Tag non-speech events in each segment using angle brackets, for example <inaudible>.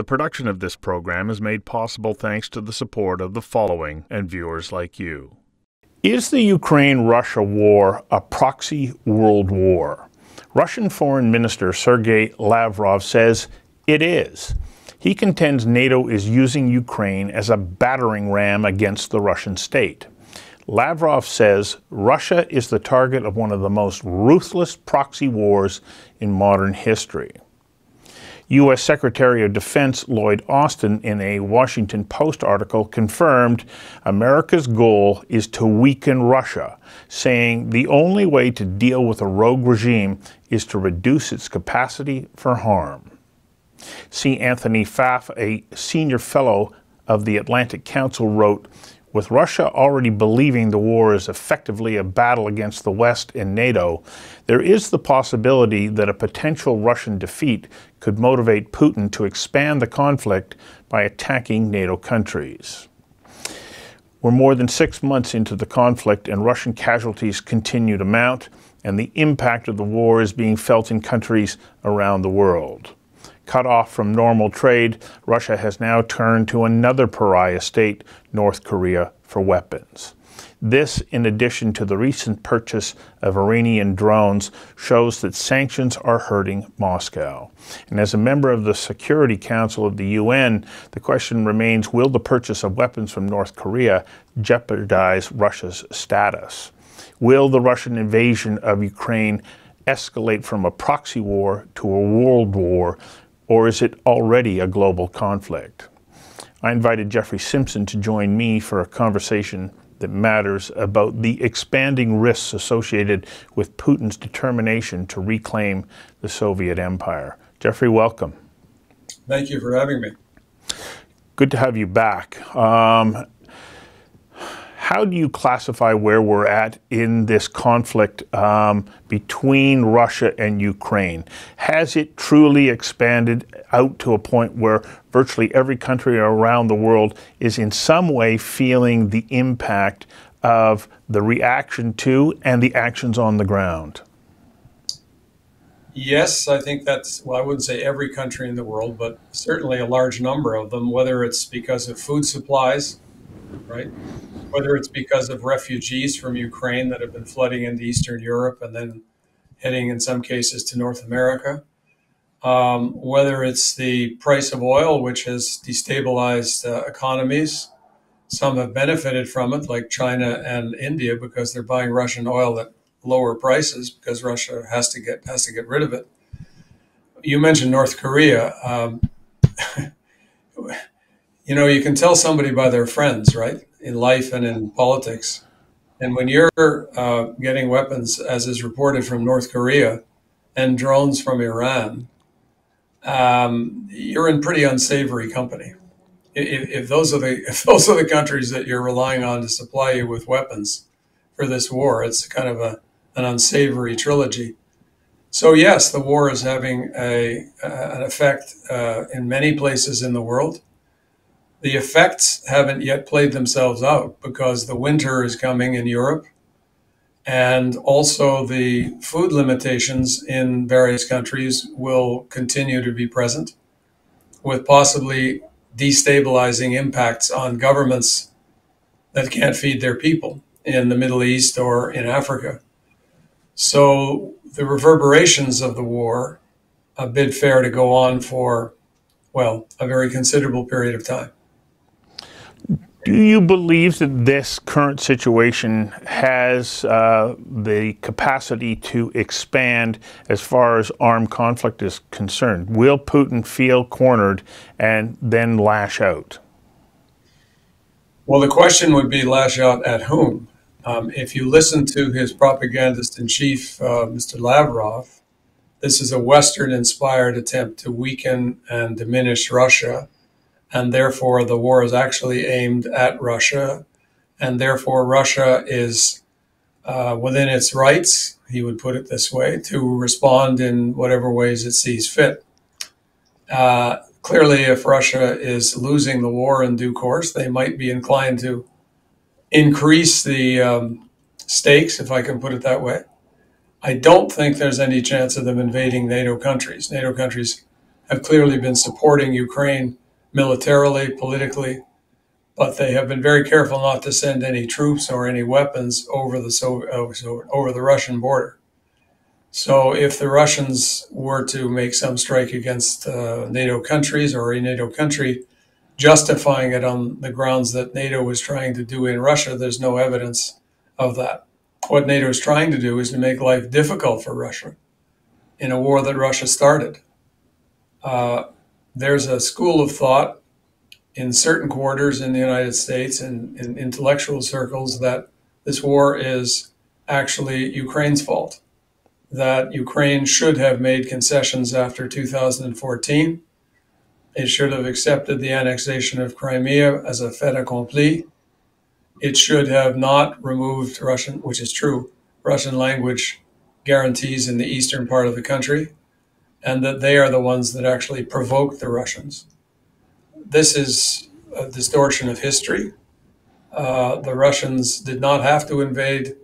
The production of this program is made possible thanks to the support of the following and viewers like you. Is the Ukraine Russia war a proxy world war? Russian Foreign Minister Sergei Lavrov says it is. He contends NATO is using Ukraine as a battering ram against the Russian state. Lavrov says Russia is the target of one of the most ruthless proxy wars in modern history. U.S. Secretary of Defense Lloyd Austin, in a Washington Post article, confirmed America's goal is to weaken Russia, saying the only way to deal with a rogue regime is to reduce its capacity for harm. C. Anthony Pfaff, a senior fellow of the Atlantic Council, wrote with Russia already believing the war is effectively a battle against the West and NATO, there is the possibility that a potential Russian defeat could motivate Putin to expand the conflict by attacking NATO countries. We're more than six months into the conflict, and Russian casualties continue to mount, and the impact of the war is being felt in countries around the world. Cut off from normal trade, Russia has now turned to another pariah state, North Korea, for weapons. This, in addition to the recent purchase of Iranian drones, shows that sanctions are hurting Moscow. And as a member of the Security Council of the UN, the question remains will the purchase of weapons from North Korea jeopardize Russia's status? Will the Russian invasion of Ukraine escalate from a proxy war to a world war or is it already a global conflict? I invited Jeffrey Simpson to join me for a conversation that matters about the expanding risks associated with Putin's determination to reclaim the Soviet empire. Jeffrey, welcome. Thank you for having me. Good to have you back. Um, how do you classify where we're at in this conflict um, between Russia and Ukraine? Has it truly expanded out to a point where virtually every country around the world is in some way feeling the impact of the reaction to and the actions on the ground? Yes, I think that's, well, I wouldn't say every country in the world, but certainly a large number of them, whether it's because of food supplies, right? whether it's because of refugees from Ukraine that have been flooding into Eastern Europe and then heading in some cases to North America, um, whether it's the price of oil, which has destabilized uh, economies. Some have benefited from it, like China and India, because they're buying Russian oil at lower prices because Russia has to get has to get rid of it. You mentioned North Korea. Um, <laughs> you know, you can tell somebody by their friends, right? in life and in politics. And when you're uh, getting weapons, as is reported from North Korea, and drones from Iran, um, you're in pretty unsavory company. If, if, those are the <laughs> if those are the countries that you're relying on to supply you with weapons for this war, it's kind of a an unsavory trilogy. So yes, the war is having a, an effect uh, in many places in the world the effects haven't yet played themselves out because the winter is coming in Europe. And also, the food limitations in various countries will continue to be present, with possibly destabilizing impacts on governments that can't feed their people in the Middle East or in Africa. So, the reverberations of the war bid fair to go on for, well, a very considerable period of time. Do you believe that this current situation has uh, the capacity to expand as far as armed conflict is concerned? Will Putin feel cornered and then lash out? Well, the question would be lash out at whom? Um, if you listen to his propagandist in chief, uh, Mr. Lavrov, this is a Western inspired attempt to weaken and diminish Russia and therefore the war is actually aimed at Russia, and therefore Russia is uh, within its rights, he would put it this way, to respond in whatever ways it sees fit. Uh, clearly, if Russia is losing the war in due course, they might be inclined to increase the um, stakes, if I can put it that way. I don't think there's any chance of them invading NATO countries. NATO countries have clearly been supporting Ukraine militarily, politically, but they have been very careful not to send any troops or any weapons over the over the Russian border. So, if the Russians were to make some strike against uh, NATO countries or a NATO country, justifying it on the grounds that NATO was trying to do in Russia, there's no evidence of that. What NATO is trying to do is to make life difficult for Russia in a war that Russia started. Uh, there's a school of thought in certain quarters in the United States and in intellectual circles that this war is actually Ukraine's fault that Ukraine should have made concessions after 2014. It should have accepted the annexation of Crimea as a fait accompli. It should have not removed Russian, which is true, Russian language guarantees in the eastern part of the country, and that they are the ones that actually provoked the Russians. This is a distortion of history. Uh, the Russians did not have to invade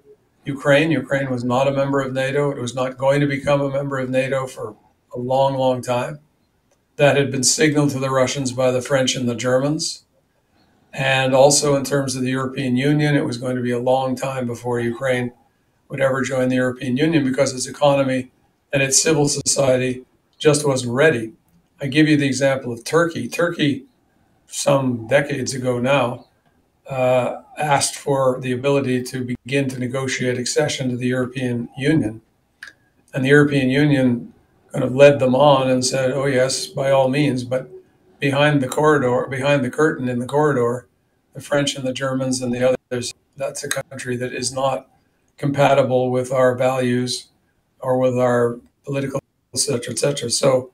Ukraine. Ukraine was not a member of NATO. It was not going to become a member of NATO for a long, long time. That had been signaled to the Russians by the French and the Germans. And also, in terms of the European Union, it was going to be a long time before Ukraine would ever join the European Union because its economy and its civil society just wasn't ready. I give you the example of Turkey. Turkey, some decades ago now, uh, asked for the ability to begin to negotiate accession to the European Union. And the European Union kind of led them on and said, oh, yes, by all means. But behind the corridor, behind the curtain in the corridor, the French and the Germans and the others, that's a country that is not compatible with our values or with our political, et cetera, et cetera. So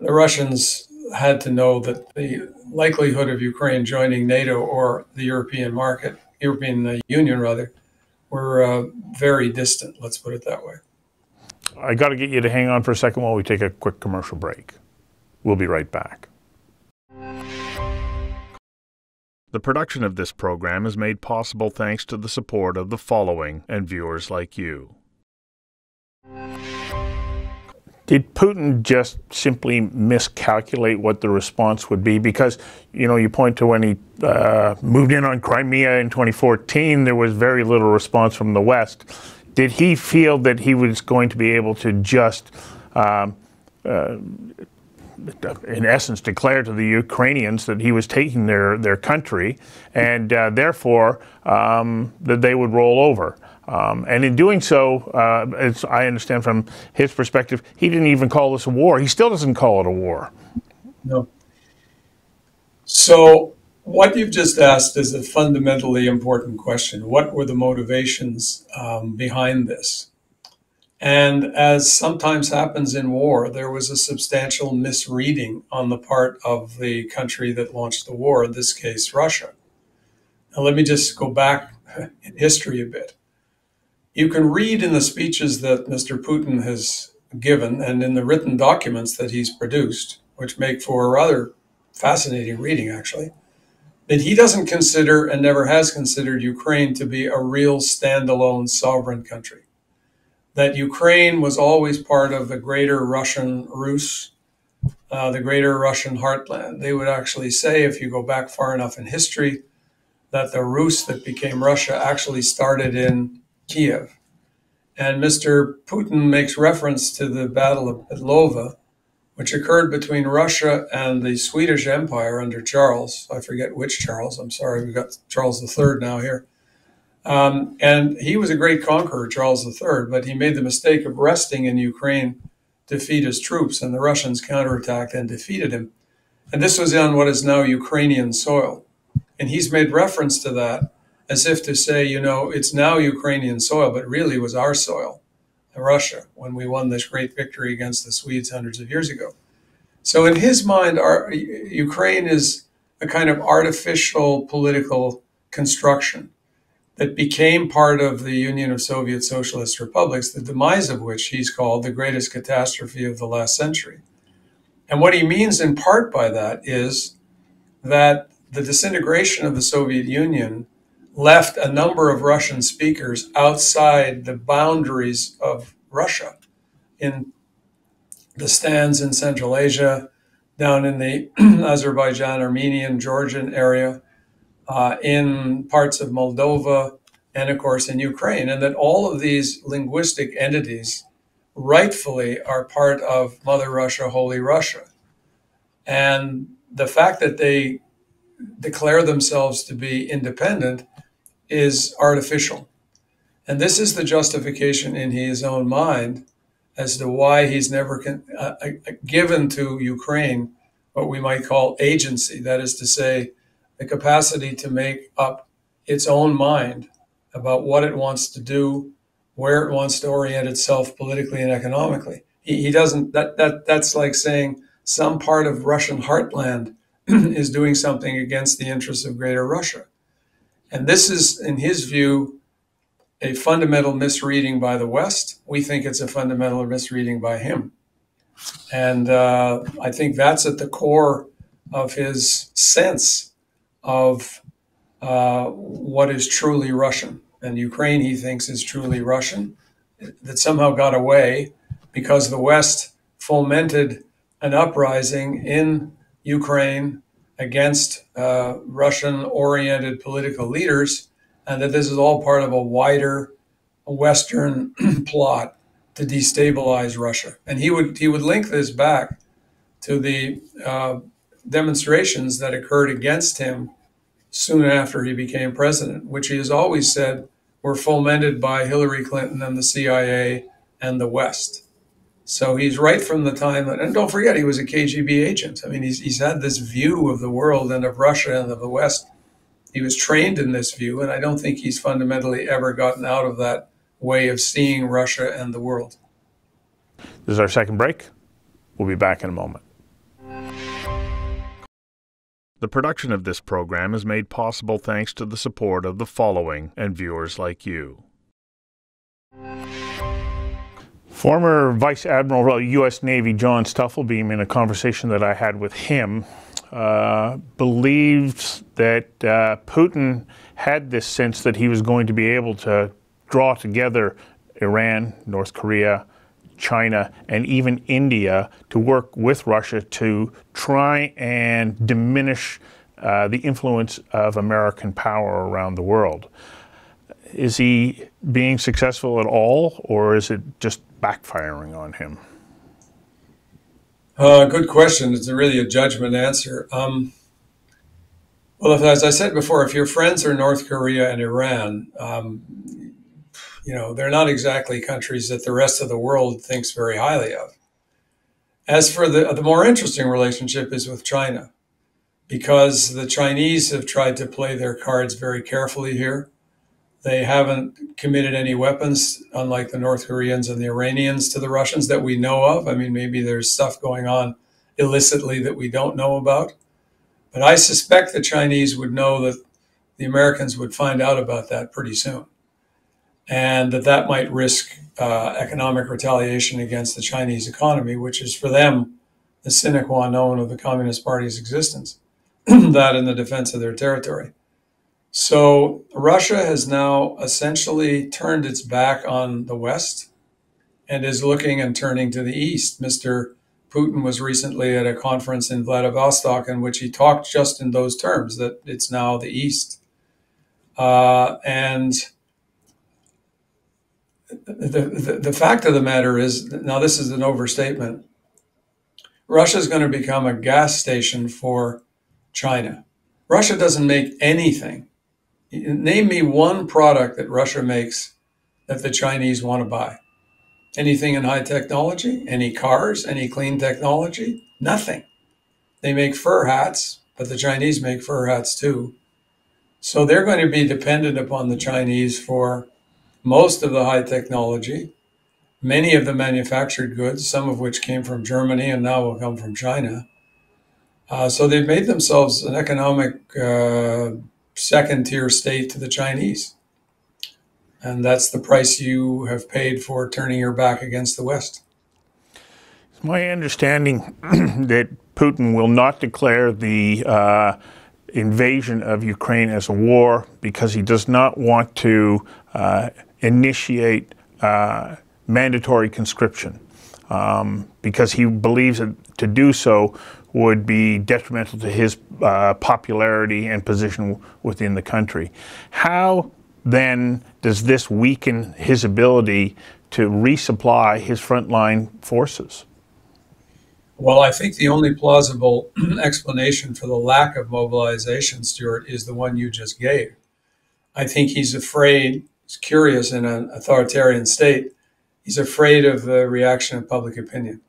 the Russians had to know that the likelihood of Ukraine joining NATO or the European market, European uh, Union rather, were uh, very distant. Let's put it that way. I got to get you to hang on for a second while we take a quick commercial break. We'll be right back. The production of this program is made possible thanks to the support of the following and viewers like you. Did Putin just simply miscalculate what the response would be? Because, you know, you point to when he uh, moved in on Crimea in 2014, there was very little response from the West. Did he feel that he was going to be able to just, um, uh, in essence, declare to the Ukrainians that he was taking their, their country and uh, therefore um, that they would roll over? Um, and in doing so, uh, as I understand from his perspective, he didn't even call this a war. He still doesn't call it a war. No. So, what you've just asked is a fundamentally important question. What were the motivations um, behind this? And as sometimes happens in war, there was a substantial misreading on the part of the country that launched the war, in this case, Russia. Now, let me just go back <laughs> in history a bit. You can read in the speeches that Mr. Putin has given and in the written documents that he's produced, which make for a rather fascinating reading, actually, that he doesn't consider and never has considered Ukraine to be a real standalone sovereign country. That Ukraine was always part of the greater Russian Rus, uh, the greater Russian heartland. They would actually say, if you go back far enough in history, that the Rus that became Russia actually started in Kiev. And Mr. Putin makes reference to the Battle of Poltava, which occurred between Russia and the Swedish Empire under Charles. I forget which Charles. I'm sorry, we've got Charles III now here. Um, and he was a great conqueror, Charles III, but he made the mistake of resting in Ukraine to defeat his troops, and the Russians counterattacked and defeated him. And this was on what is now Ukrainian soil. And he's made reference to that as if to say, you know, it's now Ukrainian soil, but really was our soil, Russia, when we won this great victory against the Swedes hundreds of years ago. So in his mind, our, Ukraine is a kind of artificial political construction that became part of the Union of Soviet Socialist Republics, the demise of which he's called the greatest catastrophe of the last century. And what he means in part by that is that the disintegration of the Soviet Union left a number of Russian speakers outside the boundaries of Russia in the stands in Central Asia, down in the <clears throat> Azerbaijan, Armenian, Georgian area, uh, in parts of Moldova, and of course in Ukraine, and that all of these linguistic entities rightfully are part of Mother Russia, Holy Russia. And the fact that they declare themselves to be independent is artificial. And this is the justification in his own mind as to why he's never con- uh, uh, given to Ukraine what we might call agency, that is to say, the capacity to make up its own mind about what it wants to do, where it wants to orient itself politically and economically. He, he doesn't, that, that, that's like saying some part of Russian heartland <clears throat> is doing something against the interests of Greater Russia. And this is, in his view, a fundamental misreading by the West. We think it's a fundamental misreading by him. And uh, I think that's at the core of his sense of uh, what is truly Russian. And Ukraine, he thinks, is truly Russian, that somehow got away because the West fomented an uprising in Ukraine against uh, Russian oriented political leaders, and that this is all part of a wider Western <clears throat> plot to destabilize Russia. And he would, he would link this back to the uh, demonstrations that occurred against him soon after he became president, which he has always said were fomented by Hillary Clinton and the CIA and the West. So he's right from the time that, and don't forget, he was a KGB agent. I mean, he's, he's had this view of the world and of Russia and of the West. He was trained in this view, and I don't think he's fundamentally ever gotten out of that way of seeing Russia and the world. This is our second break. We'll be back in a moment. The production of this program is made possible thanks to the support of the following and viewers like you. Former Vice Admiral of U.S. Navy John Stufflebeem, in a conversation that I had with him, uh, believes that uh, Putin had this sense that he was going to be able to draw together Iran, North Korea, China, and even India to work with Russia to try and diminish uh, the influence of American power around the world. Is he being successful at all, or is it just backfiring on him? Uh, good question. It's really a judgment answer. Um, well, if, as I said before, if your friends are North Korea and Iran, um, you know they're not exactly countries that the rest of the world thinks very highly of. As for the the more interesting relationship is with China, because the Chinese have tried to play their cards very carefully here. They haven't committed any weapons, unlike the North Koreans and the Iranians, to the Russians that we know of. I mean, maybe there's stuff going on illicitly that we don't know about. But I suspect the Chinese would know that the Americans would find out about that pretty soon. And that that might risk uh, economic retaliation against the Chinese economy, which is for them the sine qua non of the Communist Party's existence, <clears throat> that in the defense of their territory. So Russia has now essentially turned its back on the West and is looking and turning to the East. Mr. Putin was recently at a conference in Vladivostok in which he talked just in those terms that it's now the East. Uh, and the, the, the fact of the matter is now, this is an overstatement. Russia is going to become a gas station for China. Russia doesn't make anything Name me one product that Russia makes that the Chinese want to buy. Anything in high technology? Any cars? Any clean technology? Nothing. They make fur hats, but the Chinese make fur hats too. So they're going to be dependent upon the Chinese for most of the high technology, many of the manufactured goods, some of which came from Germany and now will come from China. Uh, so they've made themselves an economic uh, second tier state to the Chinese. And that's the price you have paid for turning your back against the West. It's my understanding <clears throat> that Putin will not declare the uh, invasion of Ukraine as a war because he does not want to uh, initiate uh, mandatory conscription. um, because he believes that to do so would be detrimental to his uh, popularity and position within the country. How then does this weaken his ability to resupply his frontline forces? Well, I think the only plausible <clears throat> explanation for the lack of mobilization, Stuart, is the one you just gave. I think he's afraid, he's curious in an authoritarian state, he's afraid of the reaction of public opinion.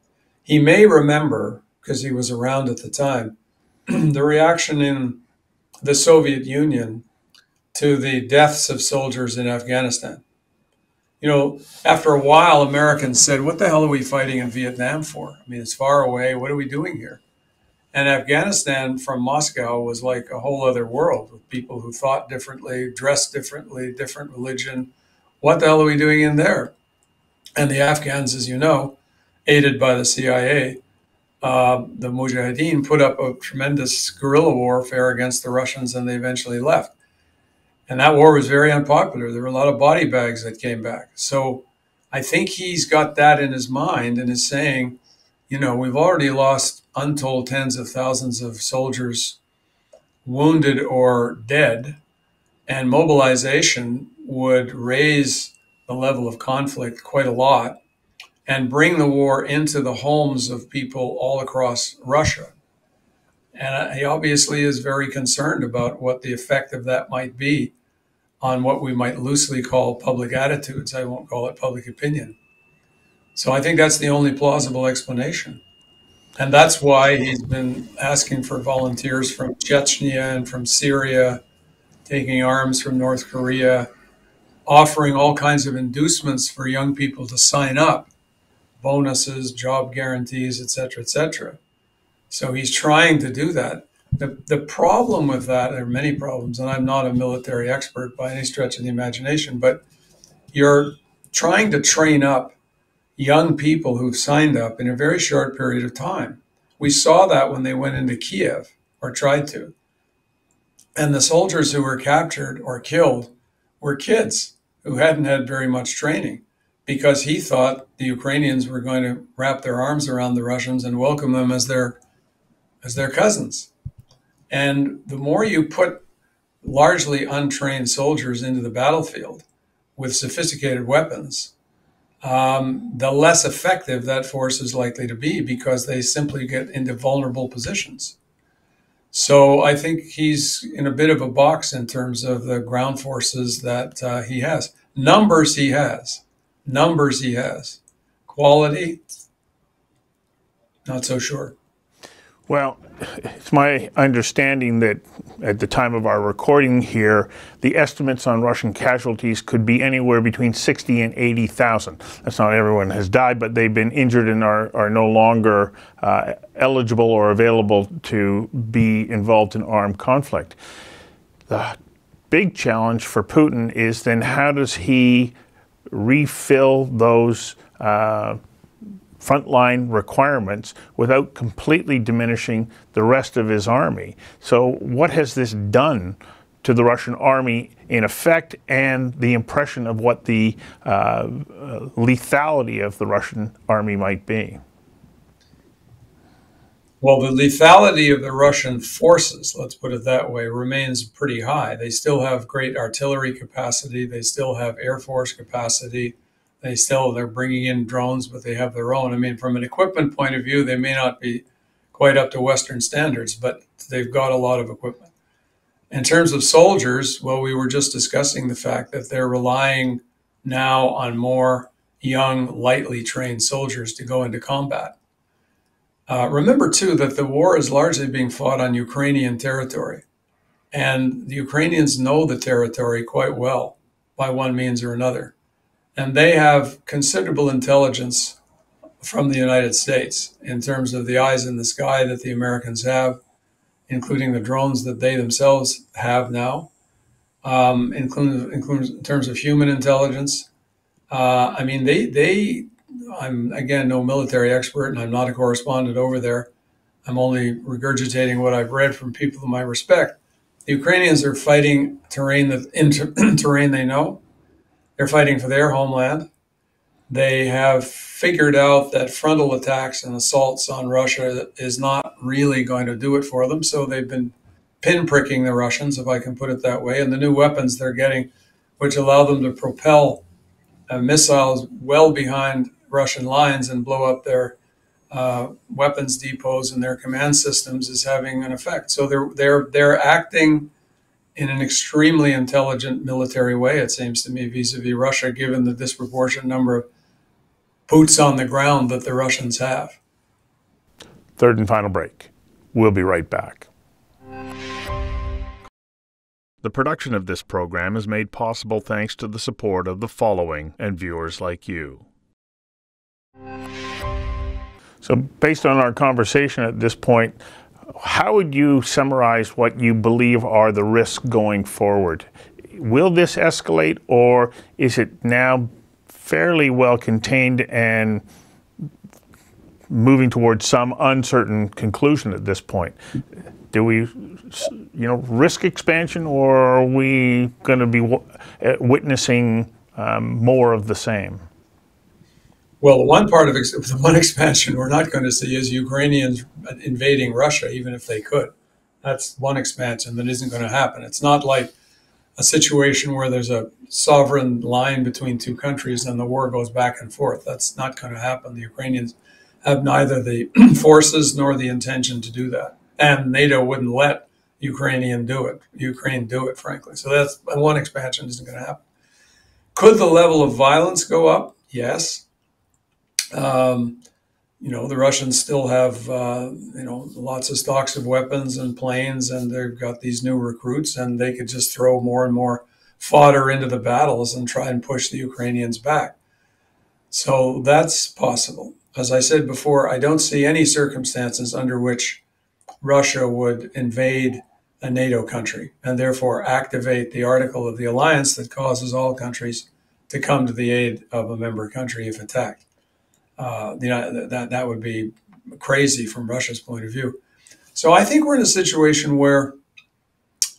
He may remember, because he was around at the time, <clears throat> the reaction in the Soviet Union to the deaths of soldiers in Afghanistan. You know, after a while, Americans said, What the hell are we fighting in Vietnam for? I mean, it's far away. What are we doing here? And Afghanistan from Moscow was like a whole other world with people who thought differently, dressed differently, different religion. What the hell are we doing in there? And the Afghans, as you know, aided by the CIA, uh, the Mujahideen put up a tremendous guerrilla warfare against the Russians and they eventually left. And that war was very unpopular. There were a lot of body bags that came back. So I think he's got that in his mind and is saying, you know, we've already lost untold tens of thousands of soldiers wounded or dead, and mobilization would raise the level of conflict quite a lot and bring the war into the homes of people all across Russia. And he obviously is very concerned about what the effect of that might be on what we might loosely call public attitudes. I won't call it public opinion. So I think that's the only plausible explanation. And that's why he's been asking for volunteers from Chechnya and from Syria, taking arms from North Korea, offering all kinds of inducements for young people to sign up, bonuses, job guarantees, etc., etc. So he's trying to do that. The, the problem with that, there are many problems, and I'm not a military expert by any stretch of the imagination, but you're trying to train up young people who've signed up in a very short period of time. We saw that when they went into Kiev or tried to. And the soldiers who were captured or killed were kids who hadn't had very much training because he thought the Ukrainians were going to wrap their arms around the Russians and welcome them as their as their cousins. And the more you put largely untrained soldiers into the battlefield with sophisticated weapons, um, the less effective that force is likely to be because they simply get into vulnerable positions. So I think he's in a bit of a box in terms of the ground forces that uh, he has. Numbers he has. Numbers he has. Quality, not so sure. Well, it's my understanding that at the time of our recording here, the estimates on Russian casualties could be anywhere between 60 and 80,000. That's not everyone has died, but they've been injured and are, are no longer uh, eligible or available to be involved in armed conflict. The big challenge for Putin is then how does he refill those uh, frontline requirements without completely diminishing the rest of his army. So, what has this done to the Russian army in effect and the impression of what the uh, lethality of the Russian army might be? Well, the lethality of the Russian forces, let's put it that way, remains pretty high. They still have great artillery capacity, they still have air force capacity they still they're bringing in drones, but they have their own. I mean, from an equipment point of view, they may not be quite up to Western standards, but they've got a lot of equipment. In terms of soldiers, well, we were just discussing the fact that they're relying now on more young, lightly trained soldiers to go into combat. Uh, remember, too, that the war is largely being fought on Ukrainian territory. And the Ukrainians know the territory quite well by one means or another and they have considerable intelligence from the United States in terms of the eyes in the sky that the Americans have, including the drones that they themselves have now, um, including, including in terms of human intelligence. Uh, I mean, they they. I'm again no military expert, and I'm not a correspondent over there. I'm only regurgitating what I've read from people whom I respect. The Ukrainians are fighting terrain that <clears throat> in terrain they know they're fighting for their homeland. They have figured out that frontal attacks and assaults on Russia is not really going to do it for them. So they've been pinpricking the Russians, if I can put it that way. And the new weapons they're getting, which allow them to propel uh, missiles well behind Russian lines and blow up their uh, weapons depots and their command systems, is having an effect. So they're they're they're acting in an extremely intelligent military way. It seems to me vis-a-vis Russia, given the disproportionate number of boots on the ground that the Russians have. Third and final break. We'll be right back. The production of this program is made possible thanks to the support of the following and viewers like you. So, based on our conversation at this point, how would you summarize what you believe are the risks going forward? Will this escalate, or is it now fairly well contained and moving towards some uncertain conclusion at this point? Do we, you know, risk expansion, or are we going to be uh, witnessing um, more of the same? Well, the one part of the one <laughs> expansion we're not going to see is Ukrainians invading Russia, even if they could. That's one expansion that isn't going to happen. It's not like a situation where there's a sovereign line between two countries and the war goes back and forth. That's not going to happen. The Ukrainians have neither the <clears throat> forces nor the intention to do that, and NATO wouldn't let Ukrainian do it. Ukraine do it, frankly. So that's one expansion isn't going to happen. Could the level of violence go up? Yes. Um, you know, the Russians still have, uh, you know, lots of stocks of weapons and planes, and they've got these new recruits, and they could just throw more and more fodder into the battles and try and push the Ukrainians back. So that's possible. As I said before, I don't see any circumstances under which Russia would invade a NATO country and therefore activate the article of the alliance that causes all countries to come to the aid of a member country if attacked uh, you know, that, that would be crazy from Russia's point of view. So I think we're in a situation where,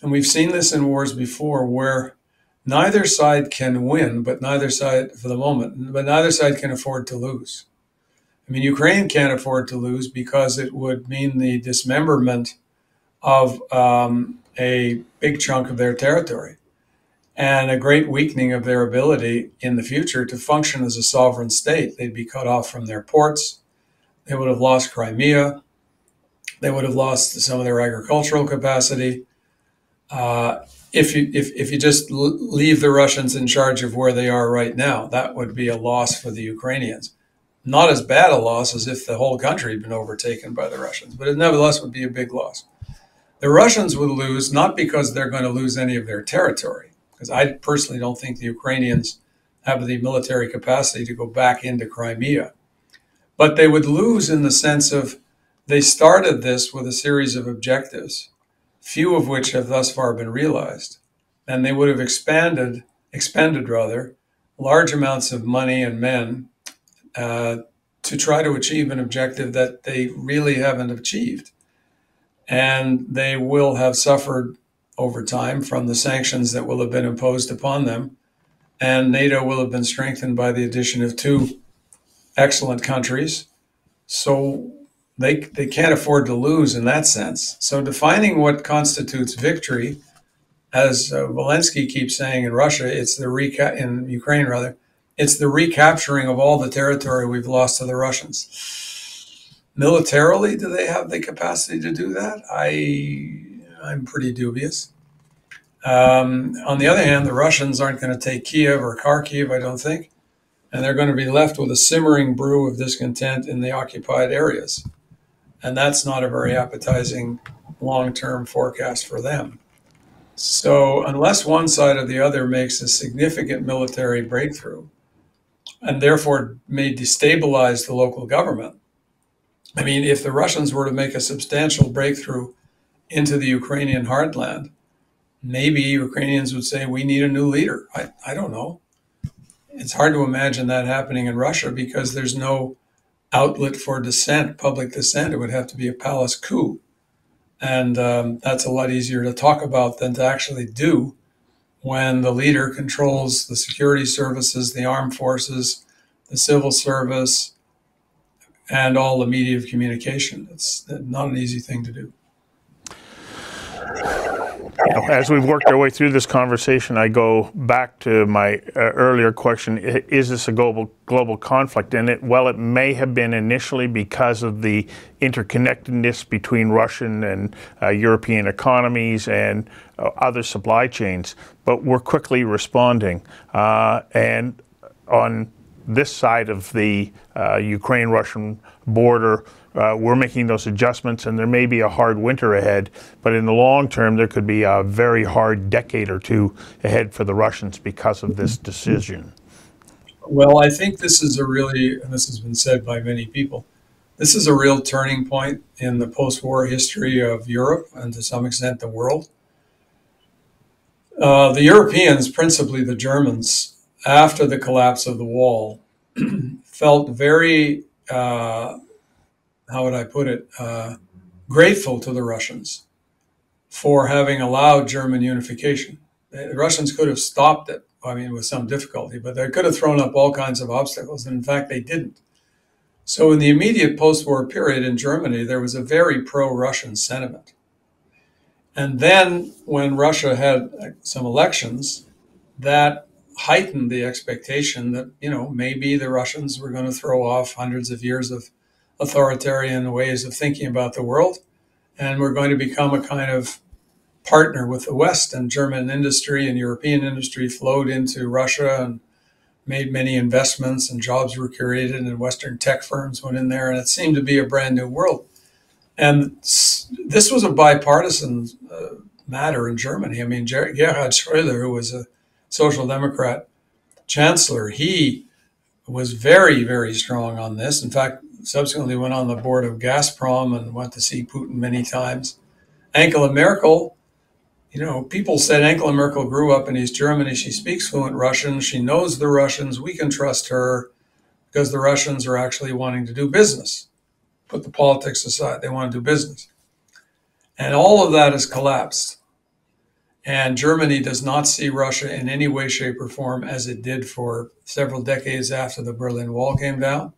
and we've seen this in wars before, where neither side can win, but neither side, for the moment, but neither side can afford to lose. I mean, Ukraine can't afford to lose because it would mean the dismemberment of um, a big chunk of their territory and a great weakening of their ability in the future to function as a sovereign state. They'd be cut off from their ports. They would have lost Crimea. They would have lost some of their agricultural capacity. Uh, if you if, if you just leave the Russians in charge of where they are right now, that would be a loss for the Ukrainians. Not as bad a loss as if the whole country had been overtaken by the Russians, but it nevertheless would be a big loss. The Russians would lose not because they're going to lose any of their territory because I personally don't think the Ukrainians have the military capacity to go back into Crimea. But they would lose in the sense of they started this with a series of objectives, few of which have thus far been realized. And they would have expanded, expended rather, large amounts of money and men uh, to try to achieve an objective that they really haven't achieved. And they will have suffered over time from the sanctions that will have been imposed upon them. And NATO will have been strengthened by the addition of two excellent countries. So they, they can't afford to lose in that sense. So defining what constitutes victory, as uh, keeps saying in Russia, it's the reca- in Ukraine rather, it's the recapturing of all the territory we've lost to the Russians. Militarily, do they have the capacity to do that? I I'm pretty dubious. Um, on the other hand, the Russians aren't going to take Kiev or Kharkiv, I don't think, and they're going to be left with a simmering brew of discontent in the occupied areas. And that's not a very appetizing long term forecast for them. So, unless one side or the other makes a significant military breakthrough and therefore may destabilize the local government, I mean, if the Russians were to make a substantial breakthrough into the Ukrainian heartland, maybe Ukrainians would say, we need a new leader. I, I don't know. It's hard to imagine that happening in Russia because there's no outlet for dissent, public dissent. It would have to be a palace coup. And um, that's a lot easier to talk about than to actually do when the leader controls the security services, the armed forces, the civil service, and all the media of communication. It's not an easy thing to do. You know, as we've worked our way through this conversation, I go back to my uh, earlier question: Is this a global global conflict? And it, well, it may have been initially because of the interconnectedness between Russian and uh, European economies and uh, other supply chains. But we're quickly responding, uh, and on this side of the uh, Ukraine-Russian border uh, we're making those adjustments, and there may be a hard winter ahead. But in the long term, there could be a very hard decade or two ahead for the Russians because of this decision. Well, I think this is a really, and this has been said by many people, this is a real turning point in the post war history of Europe and to some extent the world. Uh, the Europeans, principally the Germans, after the collapse of the wall, <clears throat> felt very uh, how would I put it, uh, grateful to the Russians for having allowed German unification. The Russians could have stopped it, I mean, with some difficulty, but they could have thrown up all kinds of obstacles. And in fact, they didn't. So, in the immediate post war period in Germany, there was a very pro Russian sentiment. And then, when Russia had some elections, that heightened the expectation that, you know, maybe the Russians were going to throw off hundreds of years of authoritarian ways of thinking about the world. And we're going to become a kind of partner with the West and German industry and European industry flowed into Russia and made many investments and jobs were created and Western tech firms went in there and it seemed to be a brand new world. And this was a bipartisan uh, matter in Germany. I mean, Gerhard Schröder, who was a social democrat chancellor, he was very, very strong on this. In fact, subsequently went on the board of Gazprom and went to see Putin many times. Angela Merkel, you know, people said Angela Merkel grew up in East Germany. She speaks fluent Russian. She knows the Russians. We can trust her because the Russians are actually wanting to do business. Put the politics aside, they want to do business. And all of that has collapsed. And Germany does not see Russia in any way, shape, or form as it did for several decades after the Berlin Wall came down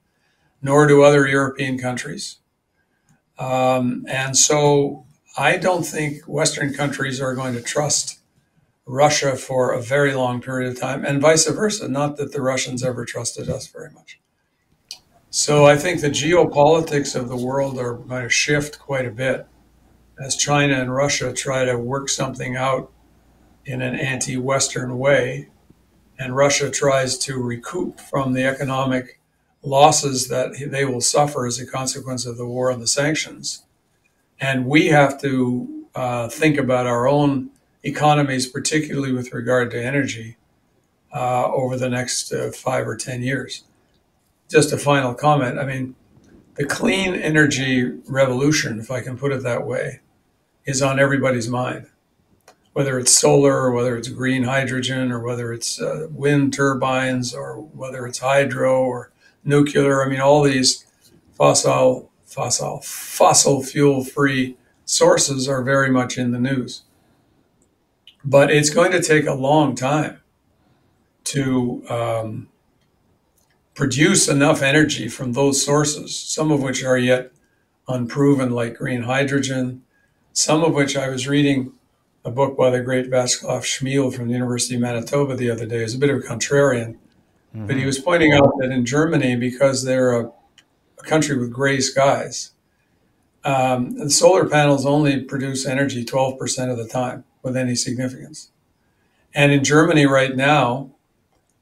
nor do other European countries. Um, and so I don't think Western countries are going to trust Russia for a very long period of time, and vice versa. Not that the Russians ever trusted us very much. So I think the geopolitics of the world are going to shift quite a bit as China and Russia try to work something out in an anti Western way, and Russia tries to recoup from the economic losses that they will suffer as a consequence of the war and the sanctions. And we have to uh, think about our own economies, particularly with regard to energy, uh, over the next uh, five or 10 years. Just a final comment. I mean, the clean energy revolution, if I can put it that way, is on everybody's mind. Whether it's solar, or whether it's green hydrogen, or whether it's uh, wind turbines, or whether it's hydro, or nuclear. I mean, all these fossil fossil fossil fuel free sources are very much in the news. But it's going to take a long time to um, produce enough energy from those sources, some of which are yet unproven, like green hydrogen, some of which I was reading a book by the great Václav Smil from the University of Manitoba the other day. Is a bit of a contrarian Mm-hmm. But he was pointing out that in Germany, because they're a, a country with gray skies, um, the solar panels only produce energy 12% of the time with any significance. And in Germany right now,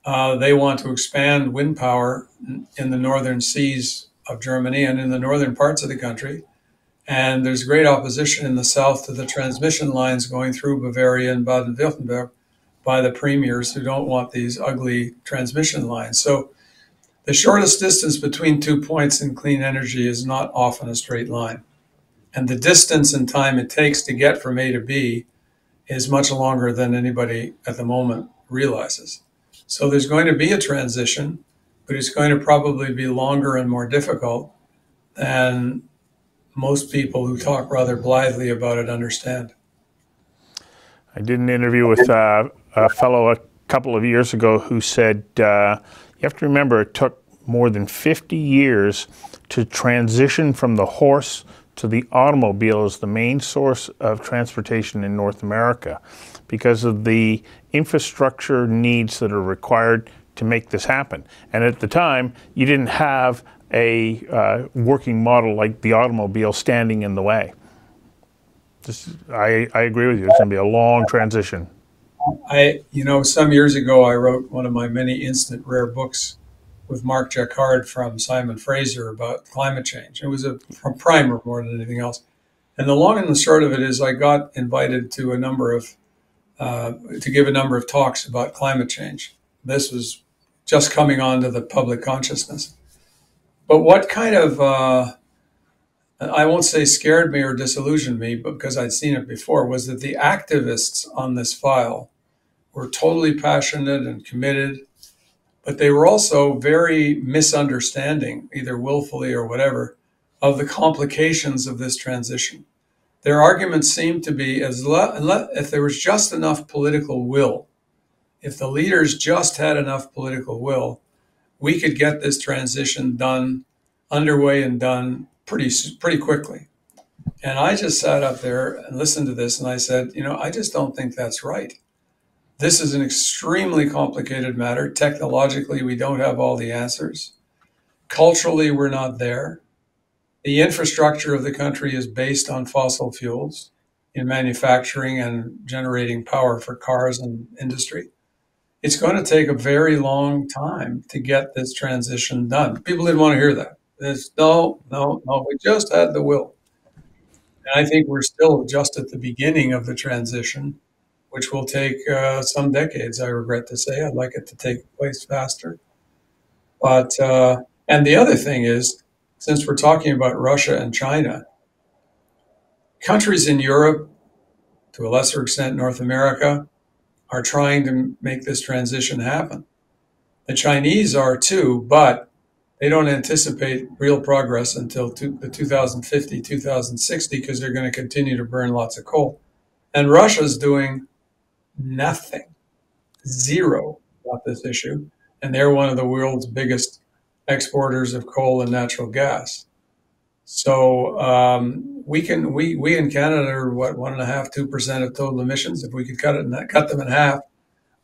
uh, they want to expand wind power in the northern seas of Germany and in the northern parts of the country. And there's great opposition in the south to the transmission lines going through Bavaria and Baden Württemberg by the premiers who don't want these ugly transmission lines. So the shortest distance between two points in clean energy is not often a straight line. And the distance and time it takes to get from A to B is much longer than anybody at the moment realizes. So there's going to be a transition, but it's going to probably be longer and more difficult than most people who talk rather blithely about it understand. I did an interview with uh, a fellow a couple of years ago who said, uh, you have to remember it took more than 50 years to transition from the horse to the automobile as the main source of transportation in North America because of the infrastructure needs that are required to make this happen. And at the time, you didn't have a uh, working model like the automobile standing in the way. This, I, I agree with you. It's going to be a long transition. I, you know, some years ago, I wrote one of my many instant rare books with Mark Jaccard from Simon Fraser about climate change. It was a, a primer more than anything else. And the long and the short of it is, I got invited to a number of uh, to give a number of talks about climate change. This was just coming onto the public consciousness. But what kind of uh, I won't say scared me or disillusioned me, but because I'd seen it before, was that the activists on this file were totally passionate and committed, but they were also very misunderstanding, either willfully or whatever, of the complications of this transition. Their argument seemed to be as le- if there was just enough political will, if the leaders just had enough political will, we could get this transition done, underway and done pretty pretty quickly. And I just sat up there and listened to this, and I said, you know, I just don't think that's right. This is an extremely complicated matter. Technologically, we don't have all the answers. Culturally, we're not there. The infrastructure of the country is based on fossil fuels in manufacturing and generating power for cars and industry. It's going to take a very long time to get this transition done. People didn't want to hear that. It's no, no, no. We just had the will. And I think we're still just at the beginning of the transition, which will take uh, some decades, I regret to say. I'd like it to take place faster. But, uh, and the other thing is, since we're talking about Russia and China, countries in Europe, to a lesser extent North America, are trying to make this transition happen. The Chinese are too, but they don't anticipate real progress until the 2050, 2060, because they're going to continue to burn lots of coal. And Russia's doing nothing, zero about this issue. And they're one of the world's biggest exporters of coal and natural gas. So um, we can we we in Canada are what one and a half two percent of total emissions. If we could cut it cut them in half,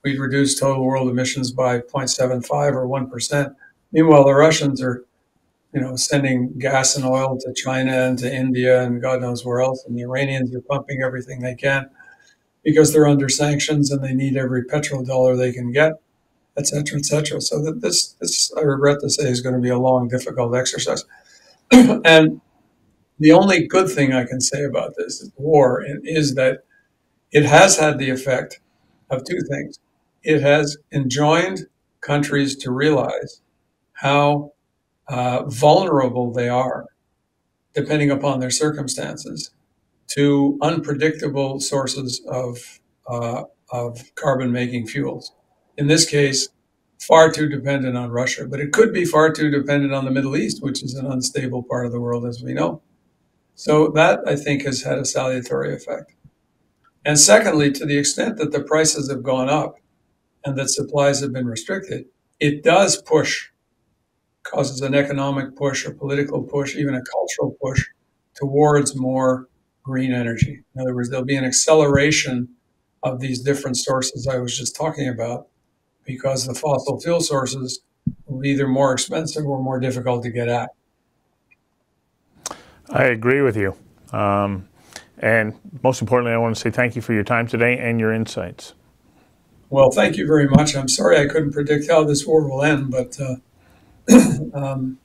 we'd reduce total world emissions by 0.75 or one percent. Meanwhile, the Russians are, you know, sending gas and oil to China and to India and God knows where else. And the Iranians are pumping everything they can because they're under sanctions and they need every petrodollar they can get, et cetera, et cetera. So that this, this, I regret to say, is going to be a long, difficult exercise. <clears throat> and the only good thing I can say about this war is that it has had the effect of two things. It has enjoined countries to realize how uh, vulnerable they are, depending upon their circumstances, to unpredictable sources of, uh, of carbon making fuels. In this case, far too dependent on Russia, but it could be far too dependent on the Middle East, which is an unstable part of the world, as we know. So that, I think, has had a salutary effect. And secondly, to the extent that the prices have gone up and that supplies have been restricted, it does push causes an economic push, a political push, even a cultural push towards more green energy. In other words, there'll be an acceleration of these different sources I was just talking about because the fossil fuel sources will be either more expensive or more difficult to get at. I agree with you. Um, and most importantly, I want to say thank you for your time today and your insights. Well, thank you very much. I'm sorry I couldn't predict how this war will end, but uh, <coughs> um,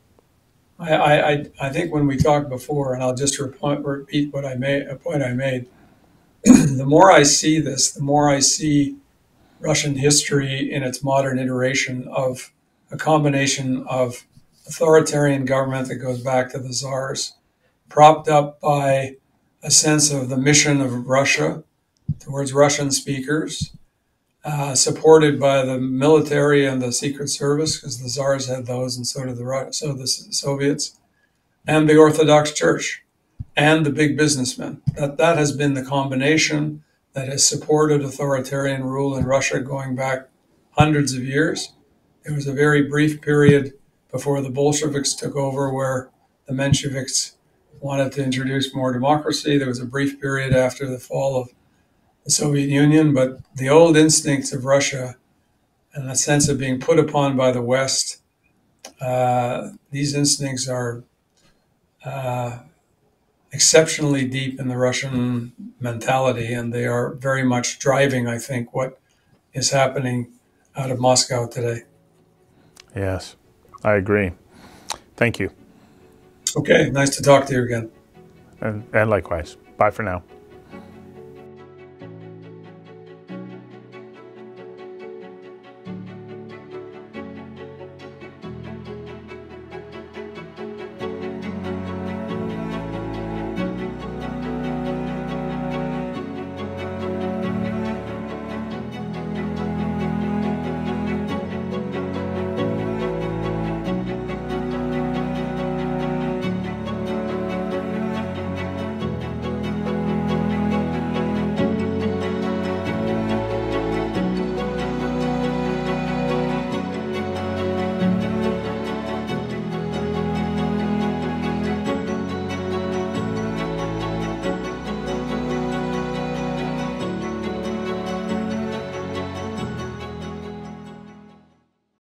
I, I, I think when we talked before, and I'll just repeat what I made, a point I made. <coughs> the more I see this, the more I see Russian history in its modern iteration of a combination of authoritarian government that goes back to the czars, propped up by a sense of the mission of Russia towards Russian speakers, uh, supported by the military and the Secret Service, because the czars had those, and so did the so the Soviets, and the Orthodox Church, and the big businessmen. That that has been the combination that has supported authoritarian rule in Russia going back hundreds of years. It was a very brief period before the Bolsheviks took over, where the Mensheviks wanted to introduce more democracy. There was a brief period after the fall of the Soviet Union, but the old instincts of Russia and the sense of being put upon by the West, uh, these instincts are uh, exceptionally deep in the Russian mentality, and they are very much driving, I think, what is happening out of Moscow today. Yes, I agree. Thank you. Okay, nice to talk to you again. And, and likewise. Bye for now.